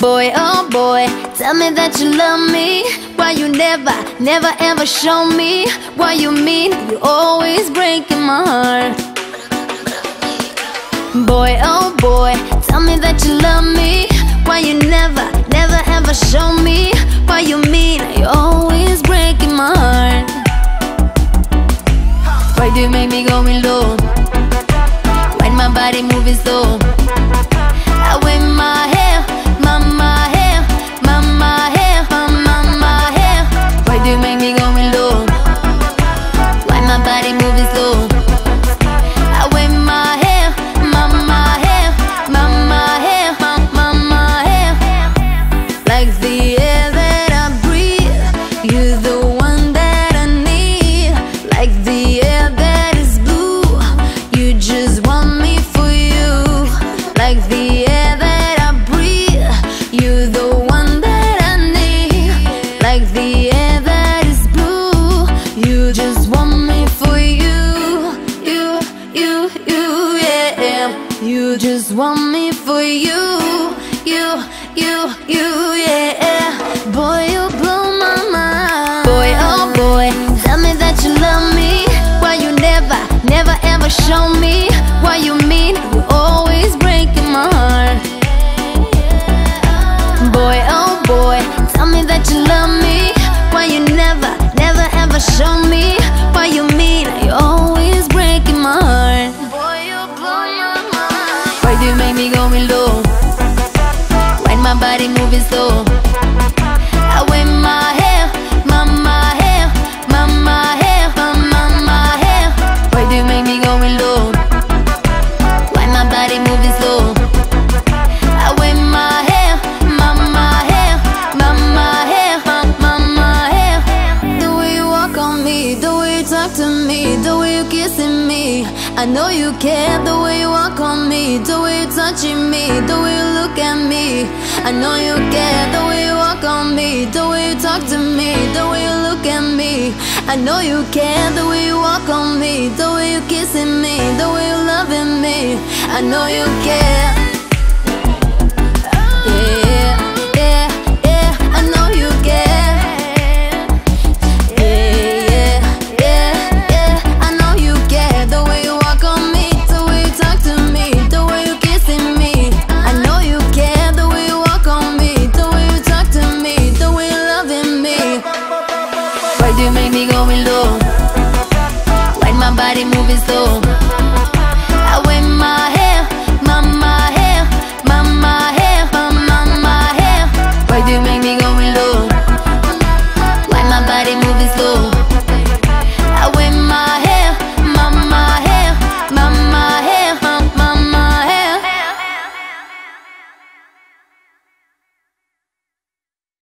Boy, oh boy, tell me that you love me. Why you never, never ever show me what you mean? You always breaking my heart. Boy, oh boy, tell me that you love me. Why you never, never ever show me what you mean? You always breaking my heart. Why do you make me go in low? When my body moving slow, Me you just want me for you. You, you, you, yeah. You just want me for you. You, you, you, yeah. Boy, you blow my mind. Boy, oh boy, tell me that you love me. Why you never, never ever show me what you mean? You always breaking my heart. Boy, oh boy, tell me that you love me. Why you never, never ever show me what you mean? You're always breaking my heart. Boy, you blow my mind. Why do you make me go low? When my body moving slow, talk to me, the way you're kissing me. I know you care. The way you walk on me, the way you're touching me, the way you look at me. I know you care. The way you walk on me, the way you talk to me, the way you look at me. I know you care. The way you walk on me, the way you're kissing me, the way you're loving me. I know you care. Body